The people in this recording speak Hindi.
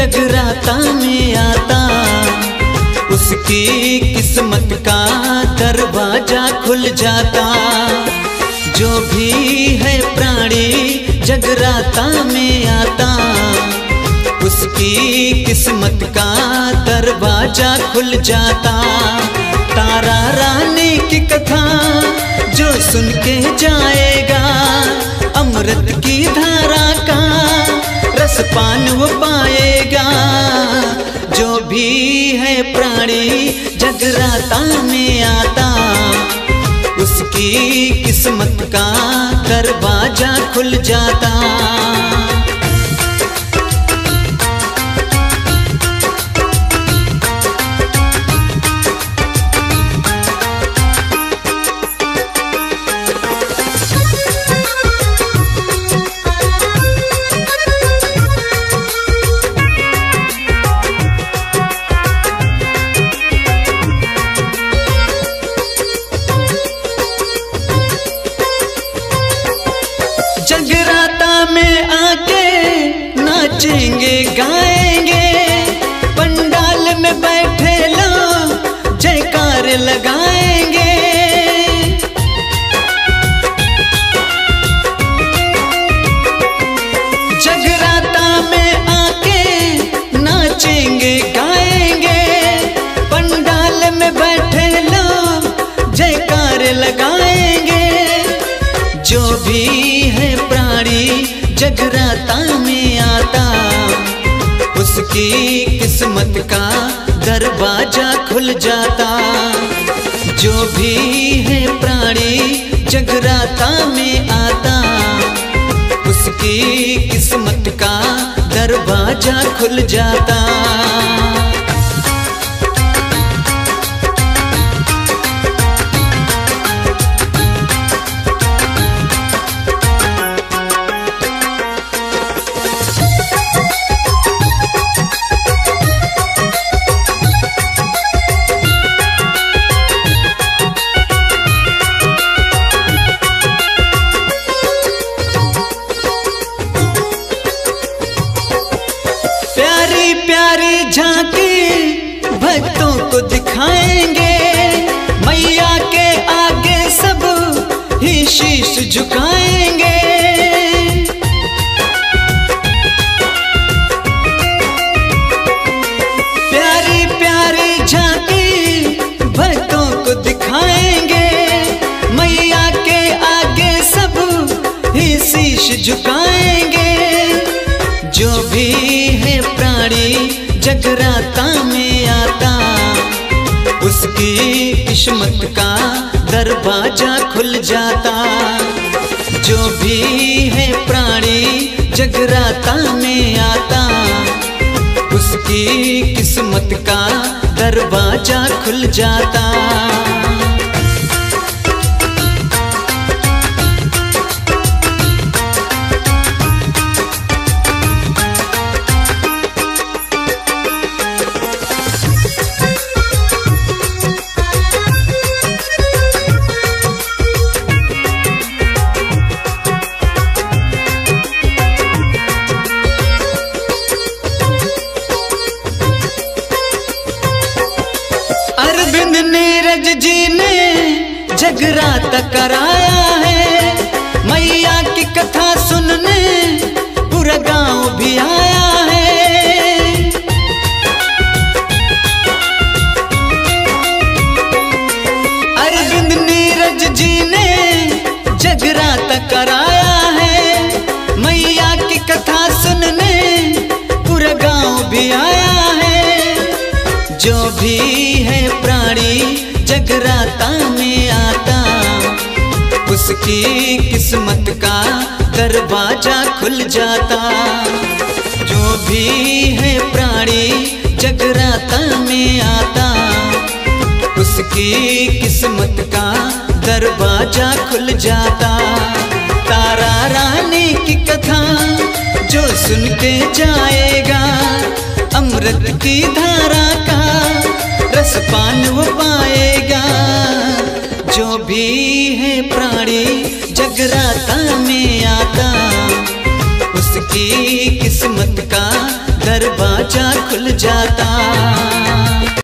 जगराता में आता। उसकी किस्मत का दरवाज़ा खुल जाता। जो भी है प्राणी जगराता में आता। उसकी किस्मत का दरवाज़ा खुल जाता। तारा रानी की कथा जो सुन के जाएगा। अमृत की धारा का रस पान वो पाएगा भी है प्राणी जगराता में आता। उसकी किस्मत का दरवाज़ा खुल जाता। नाचेंगे गाएँगे। पंडाल में बैठे लोग जयकार लगाएँगे। जगराता में आके नाचेंगे, गाएँगे। पंडाल में बैठे लोग जयकार लगाएँगे। जो भी है प्राणी जगराता में आता उसकी किस्मत का दरवाज़ा खुल जाता। जो भी है प्राणी जगराता में आता। उसकी किस्मत का दरवाज़ा खुल जाता। शीश झुकाएँगे। प्यारी प्यारी को दिखाएँगे। मैया के आगे सब ही शीश झुकाएँगे। जो भी है प्राणी जगराता में आता, उसकी किस्मत का दरवाज़ा खुल जाता। जो भी है प्राणी जगराता में आता। उसकी किस्मत का दरवाज़ा खुल जाता। जी ने जगराता कराया। जगराता में आता। उसकी किस्मत का दरवाज़ा खुल जाता। जो भी है प्राणी जगराता में आता। उसकी किस्मत का दरवाज़ा खुल जाता। तारा रानी की कथा जो सुन के जाएगा। अमृत की धारा का रस पान वो पाएगा। जो भी है प्राणी जगराता में आता, उसकी किस्मत का दरवाज़ा खुल जाता।